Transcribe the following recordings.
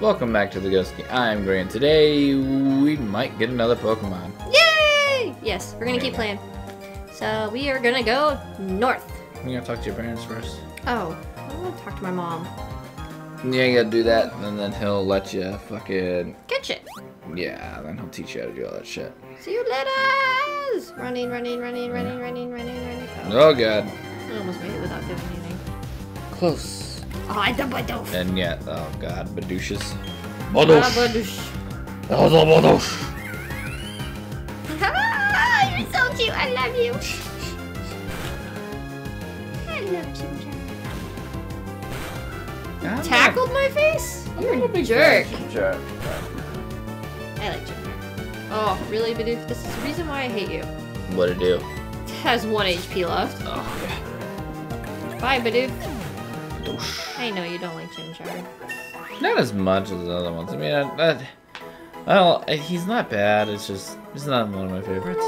Welcome back to the Ghost I'm Gray, and today we might get another Pokemon. Yay! Yes, we're gonna keep playing. So we are gonna go north. You gotta talk to your parents first. Oh, I want to talk to my mom. Yeah, you gotta do that, and then he'll let you fucking. Catch it. Yeah, then he'll teach you how to do all that shit. See you later. Running, running, running, running, running, running, running. Oh god. I almost made it without doing anything. Close. Oh, I done my doof. And yeah, oh god, Badoosh's. Ah, Badoosh! badoosh. Oh, the Badoosh! Ah, You're so cute. I love you. I love Ginger. I'm Tackled my face? You're not a big jerk. fan of Ginger. I like Ginger. Oh, really, Bidoof? This is the reason why I hate you. What'd it do? It has one HP left. Oh, yeah. Bye, Bidoof. Badoosh. I know you don't like Ginger. Not as much as the other ones. I mean, I, I, well, he's not bad. It's just he's not one of my favorites.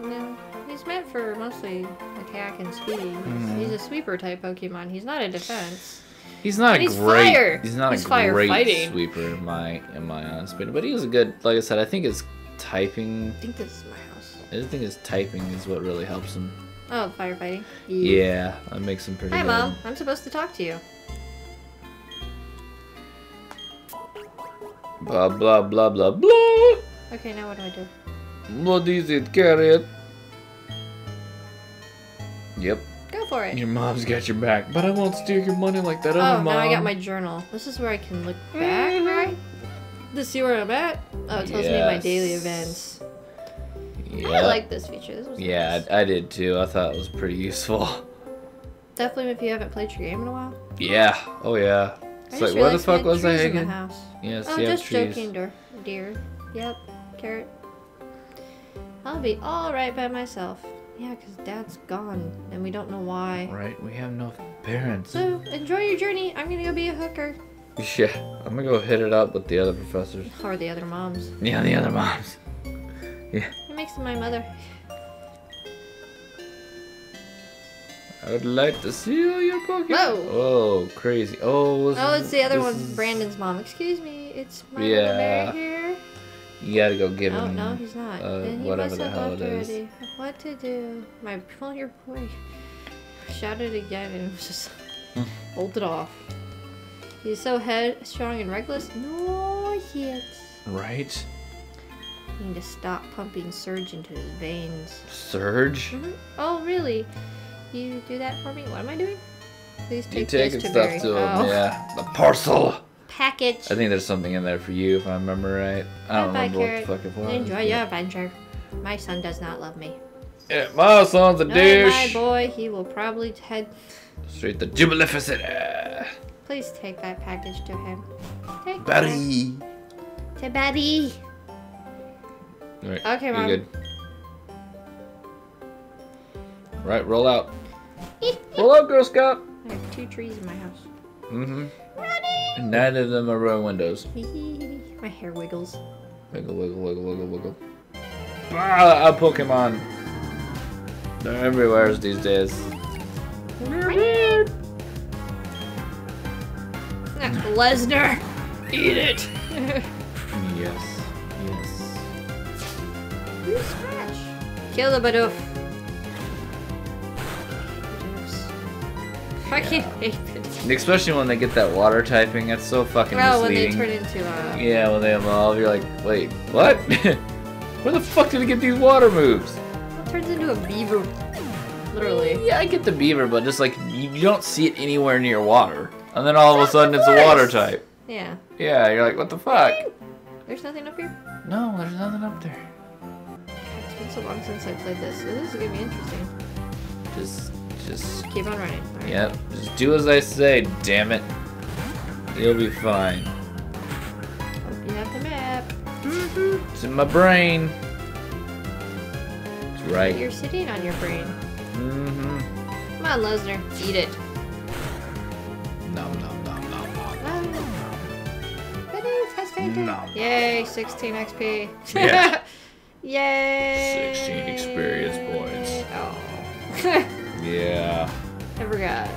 No, he's meant for mostly attack and speed. He's, Mhm. he's a sweeper type Pokemon. He's not a defense. He's not But a he's great. fire. He's not He's a fire great fighting. sweeper in my in my honest opinion. But he was a good. Like I said, I think his typing. I think this is my house. I think his typing is what really helps him. Oh, firefighting. Yeah, that makes him pretty Hi, good. Mom. I'm supposed to talk to you. Blah blah blah blah blah. Okay, now what do I do? What is it? Carry it. Yep. Go for it. Your mom's got your back, but I won't steal your money like that Oh, other mom. now I got my journal. This is where I can look back, right? To see where I'm at. Oh, it tells me my daily events. Yeah. I like this feature. This was Yeah, nice. I, I did too. I thought it was pretty useful. Definitely if you haven't played your game in a while. Yeah. Oh yeah. It's like where the fuck was I trees in the again? house. Yes, Oh, yeah, just trees. joking, dear. dear. Yep, carrot. I'll be all right by myself. Yeah, because Dad's gone, and we don't know why. Right, we have no parents. So enjoy your journey. I'm gonna go be a hooker, Yeah, I'm gonna go hit it up with the other professors. or the other moms. Yeah, the other moms. It makes my mother. I would like to see all your Pokemon. Whoa. Oh, crazy. Oh, was Oh, it's the other one, is- Brandon's mom. Excuse me, it's my Yeah. Mary here. You gotta go give him. Oh him. no, he's not. uh, he whatever the hell it is. already. What to do? My well, your boy shouted again and it was just bolted off. He's so headstrong and reckless. No hits. Right? Need to stop pumping surge into his veins. Surge. Mhm. Oh really? You do that for me? What am I doing? Please You take taking this to stuff Barry. to him? oh. Yeah. The parcel. Package. I think there's something in there for you, if I remember right. I don't Bye-bye, remember what Carrot. the fuck it was. Enjoy your adventure. My son does not love me. Yeah, my son's a No, my boy, he will probably head. Straight to Jubilife City. Please take that package to him. Take it Buddy. To Betty. Right. Okay, you're Mom. good. Right, roll out. roll out, Girl Scout. I have two trees in my house. Mm-hmm. Running. And nine of them are on windows. my hair wiggles. Wiggle, wiggle, wiggle, wiggle, wiggle. Ah, a Pokemon. They're everywhere these days. Lesnar. Eat it. Yes. You scratch. Kill the Bidoof. Fucking hate Bidoof. Especially when they get that water typing, that's so fucking Well, when they turn into uh, Yeah, when they evolve, you're like, wait, what? Where the fuck did he get these water moves? it turns into a beaver. Literally. Yeah, I get the beaver, but just like you you don't see it anywhere near water, and then all of a sudden it's a water type. Yeah. Yeah, you're like, what the fuck? There's nothing up here. No, there's nothing up there. So long since I played this. So this is gonna be interesting. Just, just, Keep on running. Right. yep. Just do as I say. Damn it. You'll be fine. You have the map. It's in my brain. It's right. You're sitting on your brain. Mm-hmm. Come on, Lesnar. Eat it. Nom nom nom nom nom. Ah. Bidoof has fainted. No. Yay, 16 XP. Yeah. Yay. 16 experience points. Oh. Yeah. I forgot.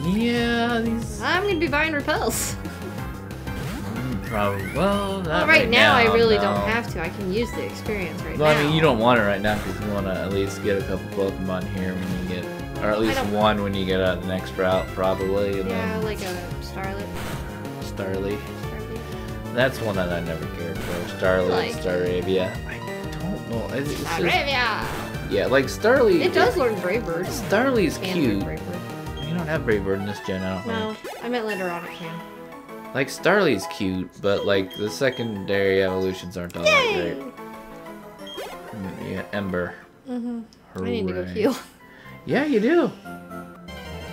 Yeah, these. I'm gonna be buying repels. Hmm, probably. Well, not Well, right, right now, I really no. don't have to. I can use the experience right Well, now. I mean, you don't want it right now because you want to at least get a couple Pokemon here when you get, or at least one when you get out the next route, probably, and Yeah, then like a Starlet. Starly. Starly. That's one that I never cared for. Starly, Like- Staravia. I don't know. It's it's just, Staravia! yeah, like Starly. It does learn Brave Bird. Starly's Can cute. Brave Bird. You don't have Brave Bird in this gen, I don't No, think. I meant later on it can. Like Starly's cute, but like the secondary evolutions aren't all that great. Mm, Yeah, Ember. Mm-hmm. I need to go heal. Yeah, you do.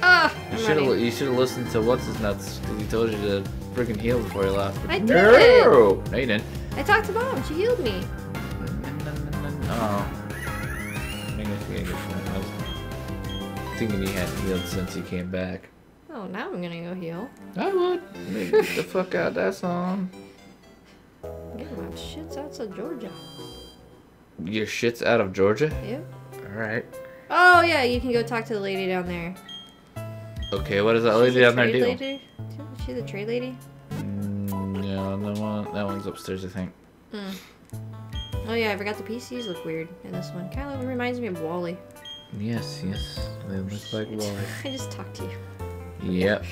Ah! You should have you should have listened to what's his nuts because he told you to freaking heal before you left. I no! did. No, you didn't. I talked to mom. She healed me. Oh. I guess you gotta get one. I was thinking he had healed since he came back. Oh, now I'm gonna go heal. I would. Maybe get the fuck out that song. Get my shits out of Georgia. Your shit's out of Georgia? Yep. Alright. Oh yeah, you can go talk to the lady down there. Okay, what does that She's lady down there do? Lady? Is she the trade lady? Mm, yeah, that, one, that one's upstairs, I think. Hmm. Oh yeah, I forgot the PCs look weird in this one. Kind of reminds me of Wally. Yes, yes. They look like Wally. I just talked to you. Yep.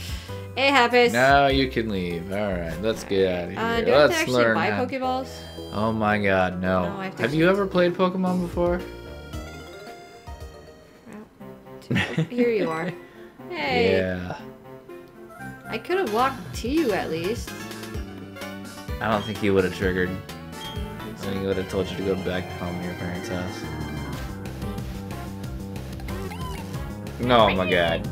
Hey, Happy. Now you can leave. Alright, let's get out of here. Uh, do I have let's to actually learn buy how- Pokeballs? Oh my god, no. No, have have you ever played Pokemon before? Here you are. Hey. Yeah. I could have walked to you at least. I don't think he would have triggered. I think he would have told you to go back home to your parents' house. No, my god.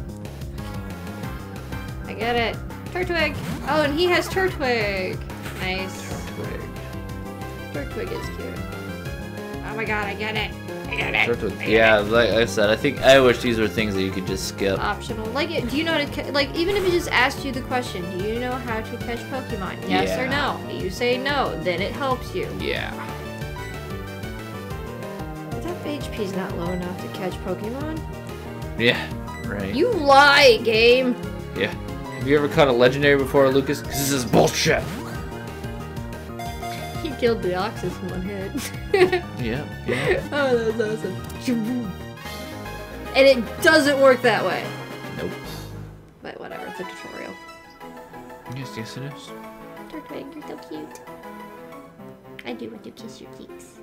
I get it. Turtwig. Oh, and he has Turtwig. Nice. Twig. Turtwig is cute. Oh my god, I get it. I get it. Turtwig. Yeah, like I said, I think I wish these were things that you could just skip. Optional. Like, it- do you know how to like even if it just asked you the question, do you know how to catch Pokemon? Yes or no? You say no, then it helps you. Yeah. That HP's not low enough to catch Pokemon. Yeah. Right. You lie, game. Yeah. Have you ever caught a legendary before, Lucas? 'Cause this is bullshit. Killed the Oxus in one hit. Yeah. Yeah. oh, that was awesome. And it doesn't work that way. Nope. But whatever, it's a tutorial. Yes, yes it is. Turtwig, you're so cute. I do want to kiss your cheeks.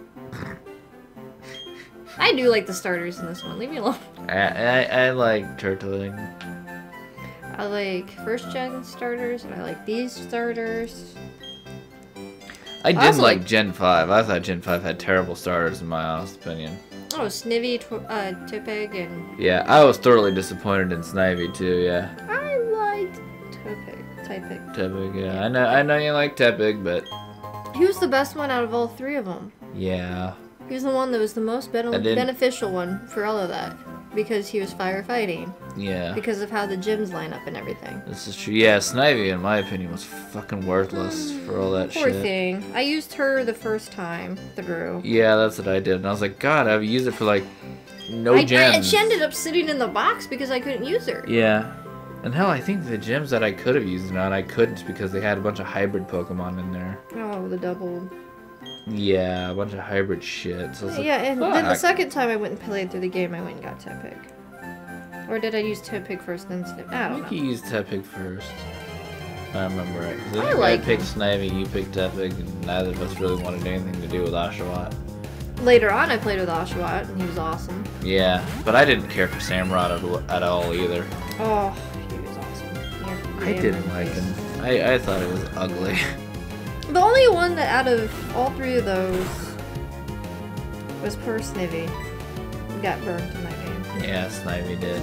I do like the starters in this one. Leave me alone. I I, I like Turtling. I like first gen starters, and I like these starters. I didn't also like Gen 5. I thought Gen 5 had terrible starters in my honest opinion. Oh, Snivy, tw- uh, Tipig, and Yeah, I was thoroughly disappointed in Snivy too, yeah. I liked Tipig. Typig. Tepig, yeah. I know I know you like Tepig, but He was the best one out of all three of them. yeah. He was the one that was the most ben- beneficial one for all of that. Because he was firefighting. Yeah. Because of how the gyms line up and everything. This is true. Yeah, Snivy, in my opinion, was fucking worthless mm, for all that shit. Poor thing. I used her the first time through. Yeah, that's what I did. And I was like, God, I've used it for like no I, I, and she ended up sitting in the box because I couldn't use her. Yeah. And hell, I think the gems that I could have used it on, I couldn't because they had a bunch of hybrid Pokemon in there. Oh, the double. Yeah, a bunch of hybrid shit. So it's like, yeah, and then the second time I went and played through the game, I went and got Tepig. Or did I use Tepig first then Snip? I I don't think you used Tepig first. I remember right. I, I like I picked Snivy, you picked Tepig, and neither of us really wanted anything to do with Oshawott. Later on, I played with Oshawott, and he was awesome. Yeah, but I didn't care for Samurott at, at all either. Oh, he was awesome. Yeah, I didn't like him. I, I thought it was ugly. The only one that out of all three of those was poor Snivy. Got burned in that game. yeah, Snivy did.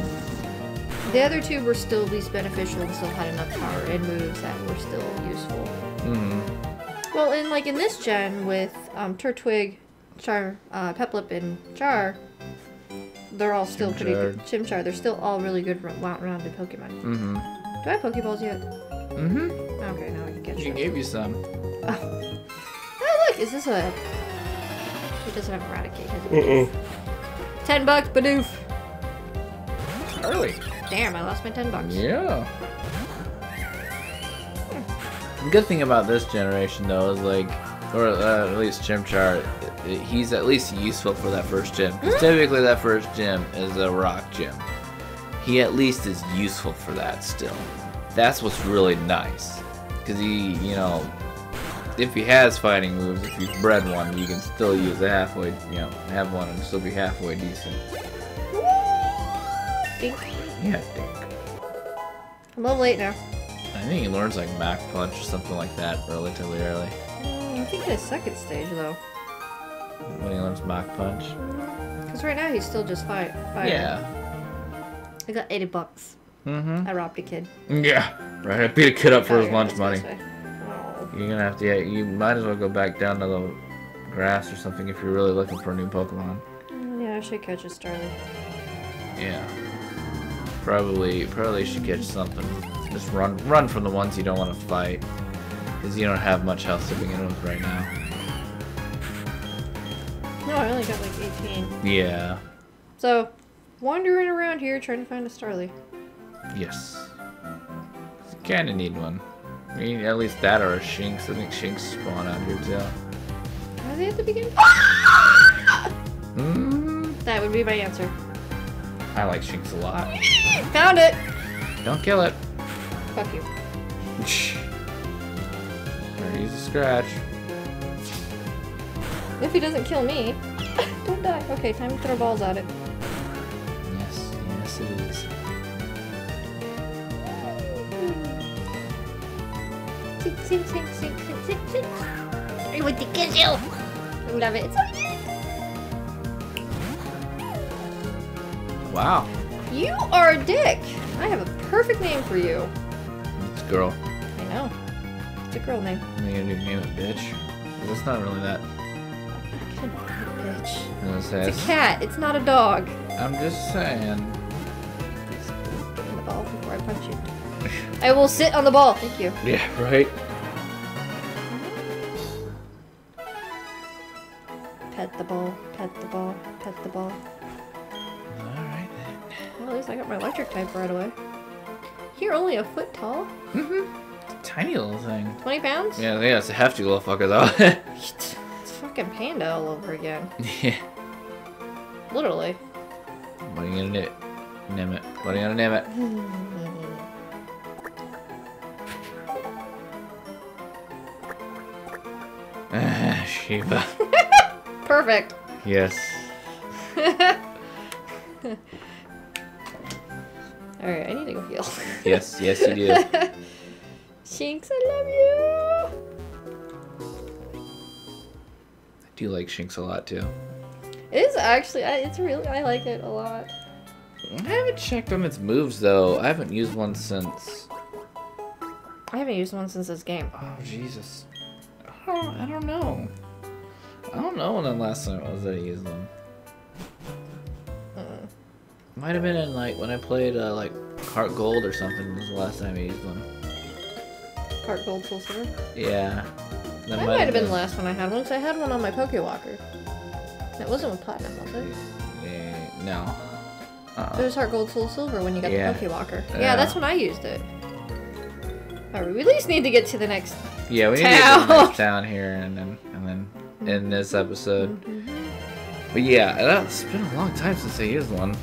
The other two were still least beneficial and still had enough power and moves that were still useful. hmm Well, in like in this gen with um, Turtwig, Char, uh, Piplup, and Char, they're all still pretty good. Chimchar, they're still all really good ro- rounded Pokemon. hmm Do I have Pokeballs yet? Mm-hmm. Okay, now I can catch She gave you some. Oh. oh, look, is this a? It doesn't have Eradicate. Has it? Ten bucks, Bidoof. Early. Damn, I lost my ten bucks. Yeah. The good thing about this generation, though, is like, or uh, at least Chimchar, i- i- he's at least useful for that first gym. 'Cause typically, that first gym is a rock gym. He at least is useful for that still. That's what's really nice. Because he, you know, if he has fighting moves, if you've bred one, you can still use a halfway, you know, have one and still be halfway decent. Dink. Yeah, Dink. I'm a little late now. I think he learns like Mach Punch or something like that relatively early. Mm, I think in his second stage though. When he learns Mach Punch. Because right now he's still just fight. fighting. Yeah. I got 80 bucks. Mm-hmm. I robbed a kid. Yeah. Right. I beat a kid up for his lunch money. You're gonna have to. Yeah. You might as well go back down to the grass or something if you're really looking for a new Pokemon. Mm, Yeah, I should catch a Starly. Yeah. Probably. Probably should catch something. Just run. Run from the ones you don't want to fight. Because you don't have much health to begin with right now. No, I only got like 18. Yeah. So, wandering around here trying to find a Starly. Yes. Kinda need one. I mean, at least that or a Shinx. I think Shinx spawn out here too. Are they at the beginning? Mm, That would be my answer. I like Shinx a lot. Found it! Don't kill it. Fuck you. Better use a scratch. If he doesn't kill me, don't die. Okay, time to throw balls at it. Sink, sink, sink, sink, sink, sink. I want to kiss you! I love it. So. Wow. You are a dick! I have a perfect name for you. It's a girl. I know. It's a girl name. I'm gonna name it bitch. It's not really that. Bitch. I'm gonna say It's a cat. It's not a dog. I'm just saying. Get in the ball before I punch you. I will sit on the ball. Thank you. Yeah, right? The ball. Pet the ball. Pet the ball. Alright Well, at least I got my electric type right away. You're only a foot tall. Mm-hmm. Tiny little thing. 20 pounds? Yeah, yeah, it's a hefty little fucker though. It's fucking panda all over again. yeah. Literally. What are you gonna do? Name it. What are you gonna name it? Ah, Shiva. Perfect. Yes. Alright, I need to go heal. Yes, yes you do. Shinx, I love you! I do like Shinx a lot too. It is actually, I- it's really, I like it a lot. I haven't checked on its moves though. I haven't used one since. I haven't used one since this game. Oh Jesus. I don't, I don't know. I don't know when the last time it was that I used them. Mm. Might have been in like when I played uh, like Heart Gold or something. Was the last time I used one. Heart Gold Soul Silver. Yeah. That might have been the last one I had one, 'cause I had one on my Pokewalker. That wasn't with Platinum, was it? No. It Uh-uh. was Heart Gold Soul Silver when you got Yeah. the Pokewalker. Yeah. Yeah, that's when I used it. Alright, we at least need to get to the next. Yeah, we need to get to the next town here and then and then in this mm-hmm. episode. Mm-hmm. But yeah, that's been a long time since I used one.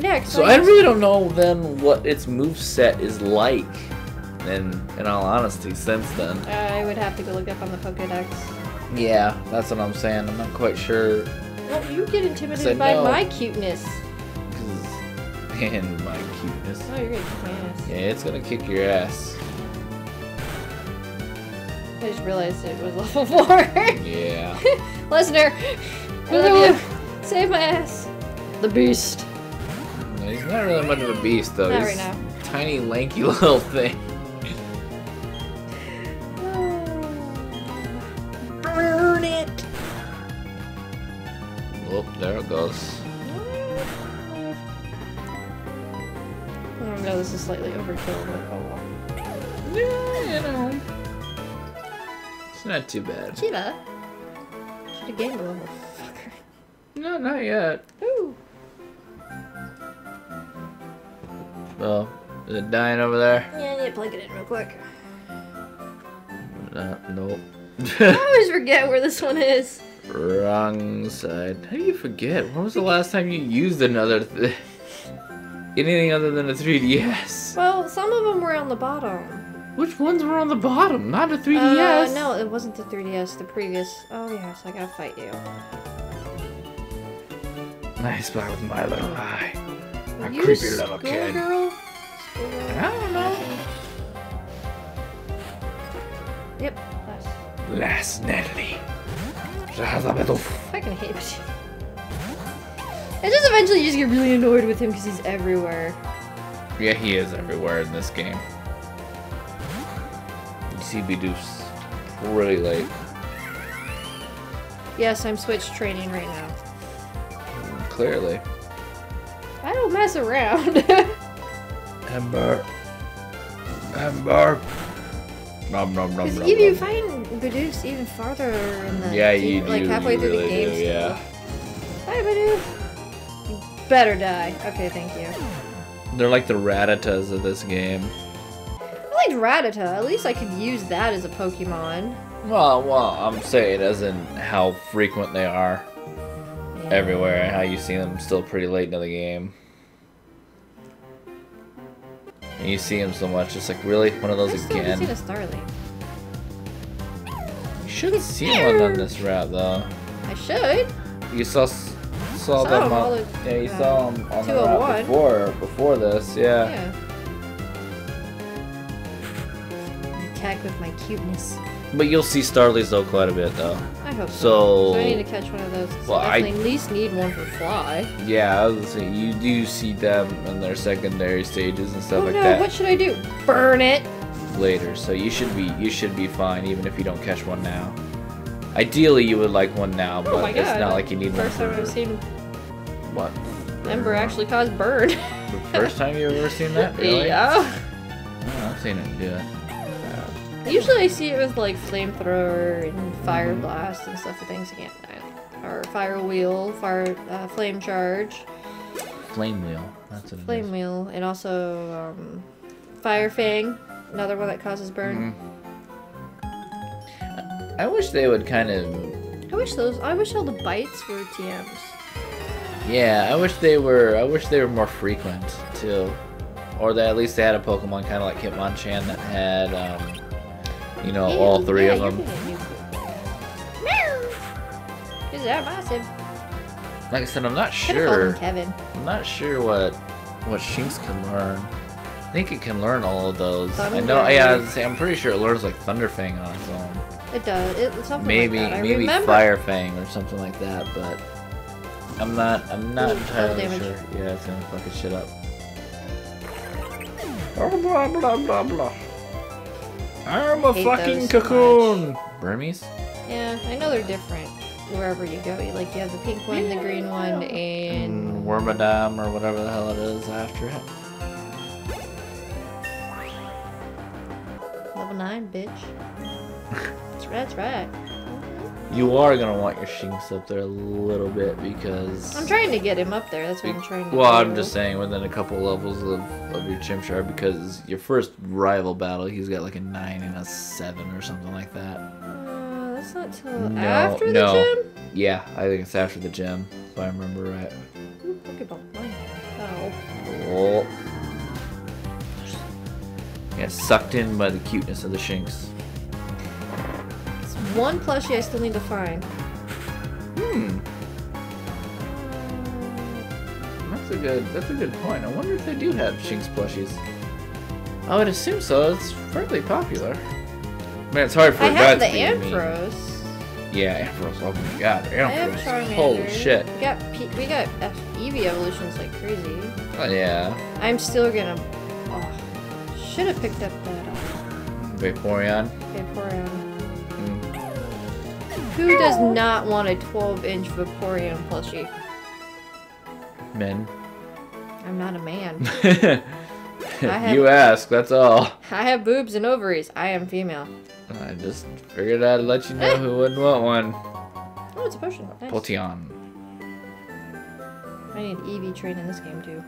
Yeah, 'cause So I really don't know then what its move set is like. And in all honesty, since then. I would have to go look up on the Pokedex. Yeah, that's what I'm saying. I'm not quite sure. Well, you get intimidated by no. my cuteness. And my cuteness. Oh, you're gonna kick my ass. Yeah, it's gonna kick your ass. I just realized it was level 4. Yeah. Listener, I love you. Save my ass. The beast. He's not really much of a beast though. Not He's right now. a tiny, lanky little thing. Burn it. Oh, there it goes. Oh no, this is slightly overkill, but oh well. Yeah, you know. It's not too bad. Cheetah? Should have gained a level. Fucker. No, not yet. Ooh. Well, is it dying over there? Yeah, I need to plug it in real quick. Uh, nope. I always forget where this one is. Wrong side. How do you forget? When was the last time you used another th anything other than a 3DS? Well, some of them were on the bottom. Which ones were on the bottom? Not a 3DS. Uh, no, it wasn't the 3DS. The previous. Oh yes, I gotta fight you. Nice spot with my little eye. Are A creepy little kid. schoolgirl? I don't know. Yep. That's, Last Natalie. Razabedoof. I can hate it. I just eventually just get really annoyed with him because he's everywhere. Yeah, he is everywhere in this game. Bidoof's really late. Yes, I'm switch training right now. Clearly. I don't mess around. Ember. Ember. Nom nom nom Because if you find Bidoof even farther in the Yeah, game, you like halfway you through really the game do, yeah. Hi Bidoof. You better die. Okay, thank you. They're like the Rattatas of this game. I Rattata. At least I could use that as a Pokemon. Well, well, I'm saying as in how frequent they are Yeah. everywhere and how you see them still pretty late into the game. And you see them so much, it's like, really? One of those I again? seen a Starly. You should see one on this route, though. I should. You saw saw Saw them them on, the- yeah, you uh, saw them on the route before before this, yeah. Yeah. Attack with my cuteness. But you'll see Starlies though quite a bit though. I hope so. So- So I need to catch one of those. Well, I- I at least need one for Fly. Yeah, I was saying you do see them in their secondary stages and stuff oh like no! that What should I do? Burn it. later. So you should be you should be fine even if you don't catch one now. Ideally, you would like one now, oh but oh it's not like you need First one time I've seen what? Ember actually caused burn. The first time you've ever seen that? Really? yeah. Oh, I've seen it do it. Usually I see it with like flamethrower and fire Mm-hmm. blast and stuff. The things you can't. or fire wheel, fire uh, flame charge, Flame wheel. That's what is. flame wheel, and also um, fire fang, another one that causes burn. Mhm. I wish they would kind of I wish those. I wish all the bites were TMs. Yeah, I wish they were. I wish they were more frequent too, or that at least they had a Pokemon kind of like Hitmonchan that had, um, you know, all three yeah, of them. being a new Meow. Is that massive? Like I said, I'm not Could have called him sure. Kevin. I'm not sure what what Shinx can learn. I think it can learn all of those. I know. Yeah, I I'm pretty sure it learns like Thunderfang on its own. It does. It, something Maybe like that. I maybe remember. Fire Fang or something like that, but I'm not. I'm not Ooh, entirely sure. Yeah, it's gonna fuck his shit up. Blah blah blah blah blah. I'm a fucking those so cocoon. Burmese? Yeah, I know they're different wherever you go. You- Like you have the pink one, the green one, And and Wormadam or whatever the hell it is after it. level nine, bitch. that's right. That's right. You are gonna want your Shinx up there a little bit because. I'm trying to get him up there. That's what I'm trying to Well, do. I'm just saying within a couple levels of, of your Chimchar because your first rival battle, he's got like a 9 and a 7 or something like that. Uh, that's not till No, after the no. gym. Yeah, I think it's after the gym, if I remember right. Ooh, Pokeball. Mine. Oh. Oh. Yeah, sucked in by the cuteness of the Shinx. It's one plushie I still need to find. Hmm. That's a good. That's a good point. I wonder if they do have Shinx plushies. I would assume so. It's fairly popular. Man, it's hard for I a have the guy to be mean. Ampharos. Yeah, Ampharos. Oh my god, I Ampharos. Holy shit. We got P we got F Eevee evolutions like crazy. Oh yeah. I'm still gonna. Oh, should have picked up that uh, Vaporeon. Vaporeon. Who does not want a 12-inch Vaporeon plushie? Men. I'm not a man. have- you ask, that's all. I have boobs and ovaries. I am female. I just figured I'd let you know eh. who wouldn't want one. Oh, it's a potion. Nice. Potion. I need EV train in this game too.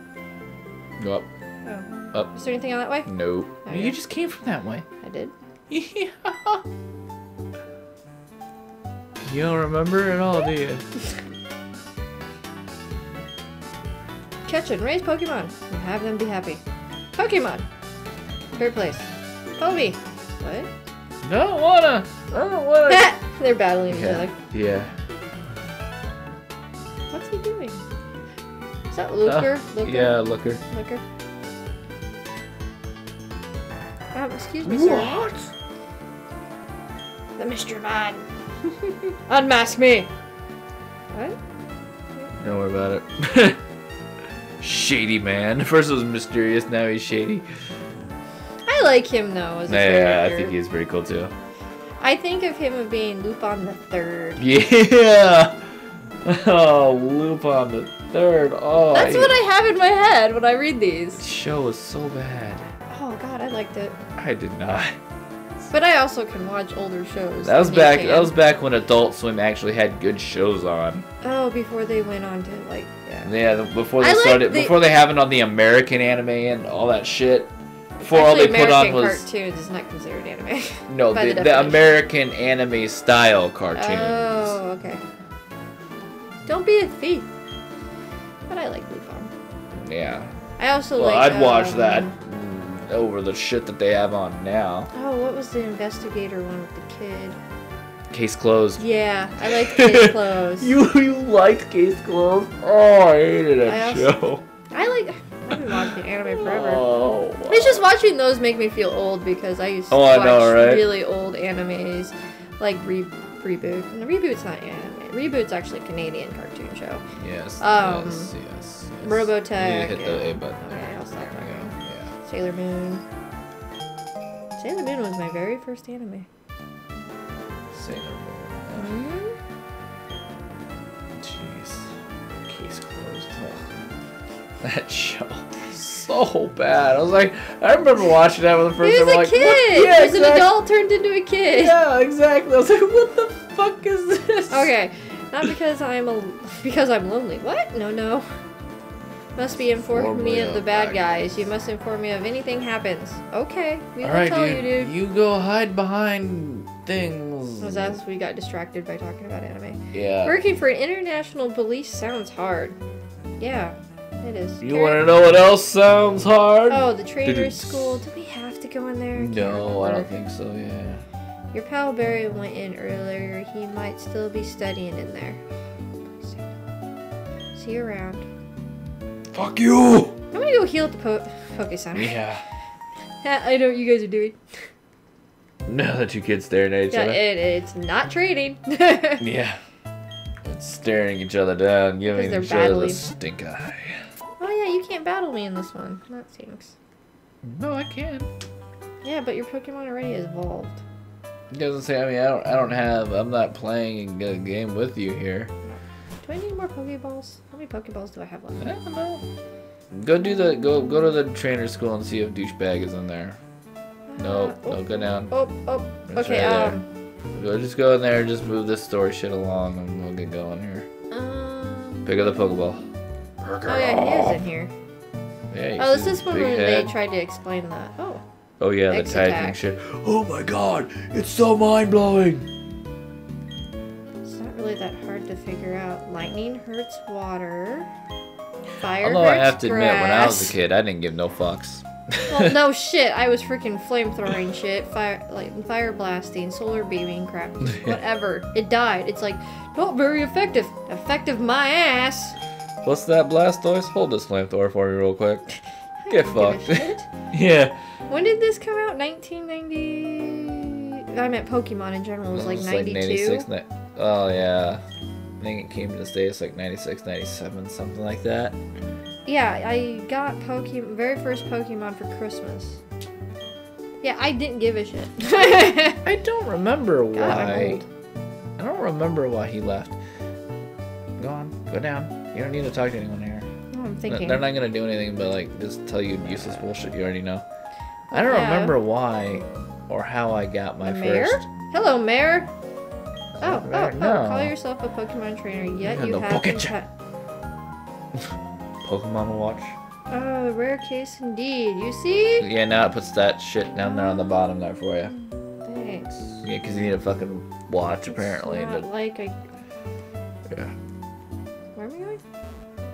Go up. Oh. Up. Is there anything on that way? Nope. Oh, you just came from that way. I did. Yeah. You don't remember at all, do you? Catch and raise Pokemon and have them be happy. Pokemon. Third place. Poby. What? Don't wanna. I don't wanna. They're battling each other. Yeah. What's he doing? Is that Luker? Looker? Uh, Yeah, looker. Looker. Um, excuse me, sir. What? The Mr. Man. Unmask me. What? Don't worry about it. shady man. First it was mysterious, now he's shady. I like him though as a Yeah, character. I think he's pretty cool too. I think of him as being Lupin the Third. Yeah. Oh, Lupin the third. Oh, That's what I have in my head when I read these. This show was so bad. Oh god, I liked it. I did not. But I also can watch older shows. That was back. That was back when Adult Swim actually had good shows on. Oh, before they went on to like yeah. Yeah, before they I like started, the- before they have it on the American anime and all that shit. Before all they put American on was cartoons is not considered anime. no the, the the. American anime style cartoons. Oh, okay. Don't be a thief. But I like Lupin. Yeah. I also Well, like. I'd watch um, that mm, over the shit that they have on now. Oh, what was the investigator one with the kid? Case closed. Yeah, I like Case Close. You you liked Case Closed? Oh, I hated that I also- show. I like. I've been watching anime forever. Oh. It's just watching those make me feel old because I used to Oh, I watch know, right? really old animes, like re- reboot. And the reboot's not anime. Reboot's actually a Canadian cartoon show. Yes. Um, yes. Yes. yes. Robotech. You hit the A button. Sailor Moon. Sailor Moon was my very first anime. Sailor Moon. Mhm. Jeez. Case closed. That show. So bad. I was like, I remember watching that for the first time. He was a like, kid. Yeah, he was exactly. an adult turned into a kid. Yeah, exactly. I was like, what the fuck is this? Okay, not because I'm a because I'm lonely. What? No, no. Must be inform me of the bad guys. You must inform me of anything happens. Okay, we will All right, tell dude. you, dude. You go hide behind things. Was that we got distracted by talking about anime? Yeah. Working for an international police sounds hard. Yeah, it is. You want to know what else sounds hard? Oh, the trainer's Doo-doo. school. Do we have to go in there? can't no, I don't think so. Yeah. Your pal Barry went in earlier. He might still be studying in there. See you around. Fuck you. I'm gonna go heal at the po- Poke Center. Yeah. I know what you guys are doing. Now the two kids staring at each Yeah, other. it, it's not trading. Yeah. It's staring each other down, giving each other the stink eye. oh yeah, you can't battle me in this one. That stinks. No, I can. Yeah, but your Pokemon already evolved. It doesn't say. I mean, I don't. I don't have. I'm not playing a game with you here. Do I need more Pokeballs? How many Pokeballs do I have left? I don't know. Go do the. Go go to the trainer school and see if douchebag is in there. No, Uh, no, go down. Oh, oh, It's okay, right there. um, Go just go in there. Just move this story shit along, and we'll get going here. um. Pick up the Pokeball. Oh yeah, he is in here. Yeah. Oh, this is when big they tried to explain that. Oh. Oh yeah, the X typing attack. shit. Oh my god, it's so mind blowing. Lightning hurts water. Fire Although hurts I have to admit, when I was a kid, I didn't give no fucks. well, no shit. I was freaking flamethrowing shit, fire like fire blasting, solar beaming crap, whatever. It died. It's like not very effective. Effective my ass. What's that Blastoise? Hold this flamethrower for me real quick. Get don't give a fucked. yeah. when did this come out? 1990. I meant Pokemon in general was like It's 92. 96, ni- oh yeah. I think it came to the States like 96, 97, something like that. Yeah, I got Pokemon very first Pokemon for Christmas. Yeah, I didn't give a shit. I don't remember God, why. I don't remember why he left. Go on, go down. You don't need to talk to anyone here. Oh, I'm thinking. They're not gonna do anything but like just tell you useless bullshit you already know. I don't Yeah. remember why or how I got my mayor? first. Hello, Mayor. Oh, oh, oh, oh, No. call yourself a Pokemon trainer, yet Yeah, you no have. Pokemon Watch. Oh, rare case indeed. You see? Yeah, now it puts that shit down there on the bottom there for you. Thanks. Yeah, because you need a fucking watch apparently. Not But like I. yeah, Where am I going?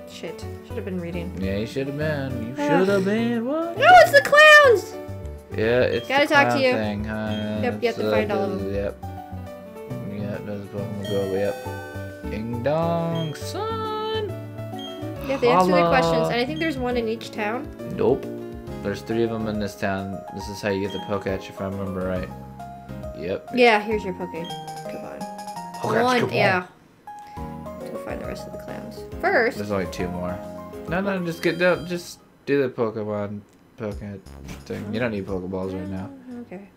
Shit. Should have been reading. yeah, you should have been. You should have been. What? No, it's the clowns! Yeah, it's Gotta the talk to you. Thing, huh? Yep, you have to find all of them. Yep. Does Pokemon Go? way up? Ding dong, son. Yeah, they to answer the questions. And I think there's one in each town. Nope. There's three of them in this town. This is how you get the Poketch, if I remember right. Yep. Yeah, here's your Poke. Come on. Poketch, one, come on. yeah. Go find the rest of the clowns. First, There's only two more. No, no, just get no, just do the Pokemon Poket thing. You don't need Pokeballs right now. okay.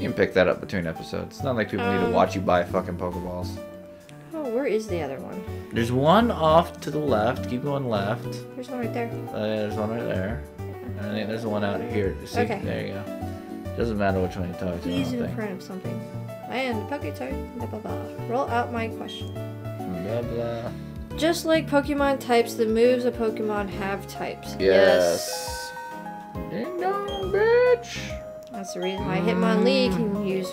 You can pick that up between episodes. It's not like people need to Um, watch you buy fucking Pokeballs. Oh, where is the other one? There's one off to the left. Keep going left. There's one right there. Uh, there's one right there. And I think there's one out here. See? Okay. There you go. Doesn't matter which one you talk to. He's in front of something. And Poke type. Blah blah blah. Roll out my question. Blah blah. Just like Pokemon types, the moves of Pokemon have types. Yes. Ding dong, bitch. That's the reason why Hitmonlee can use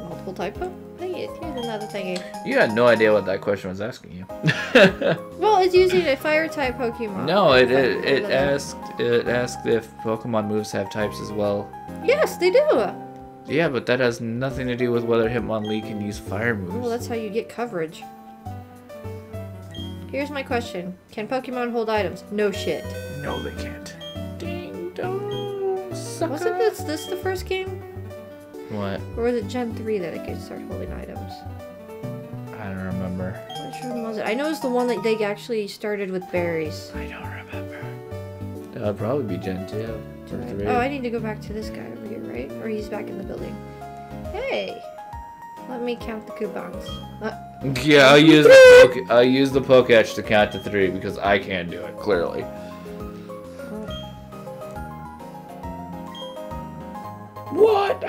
multiple type of. Hey, here's another thingy. You had no idea what that question was asking you. Well, it's using a fire type Pokemon. no, it it, it asked it asked if Pokemon moves have types as well. Yes, they do. Yeah, but that has nothing to do with whether Hitmonlee can use fire moves. Well, that's how you get coverage. Here's my question: Can Pokemon hold items? No shit. No, they can't. Ding sucker. Wasn't this this the first game, What? or was it Gen three that it could start holding items? I don't remember. Which one was it? I know it's the one that they actually started with berries. I don't remember. That would probably be Gen 2 or 3. Oh, I need to go back to this guy over here, right? Or he's back in the building. Hey, let me count the coupons. Uh, Yeah, I'll use the poke, I'll use the Poketch to count to three because I can't do it clearly.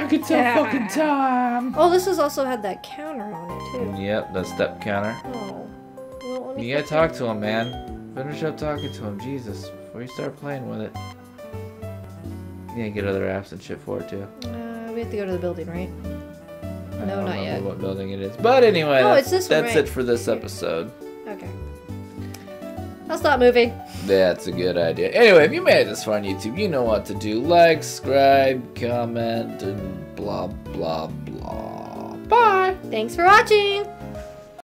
What? I could tell Yeah. fucking time. oh, this has also had that counter on it too. Yep, that step counter. Oh, well, me You gotta talk to him, man. Finish up talking to him, Jesus, before you start playing with it. You gotta get other apps and shit for it too. Uh, we have to go to the building, right? I No, don't not yet. what building it is. But anyway, No, that's, it's this one, that's right? it for this episode. Okay. I'll stop moving. That's a good idea. Anyway, if you made it this far on YouTube, you know what to do. Like, subscribe, comment, and blah, blah, blah. Bye! Thanks for watching.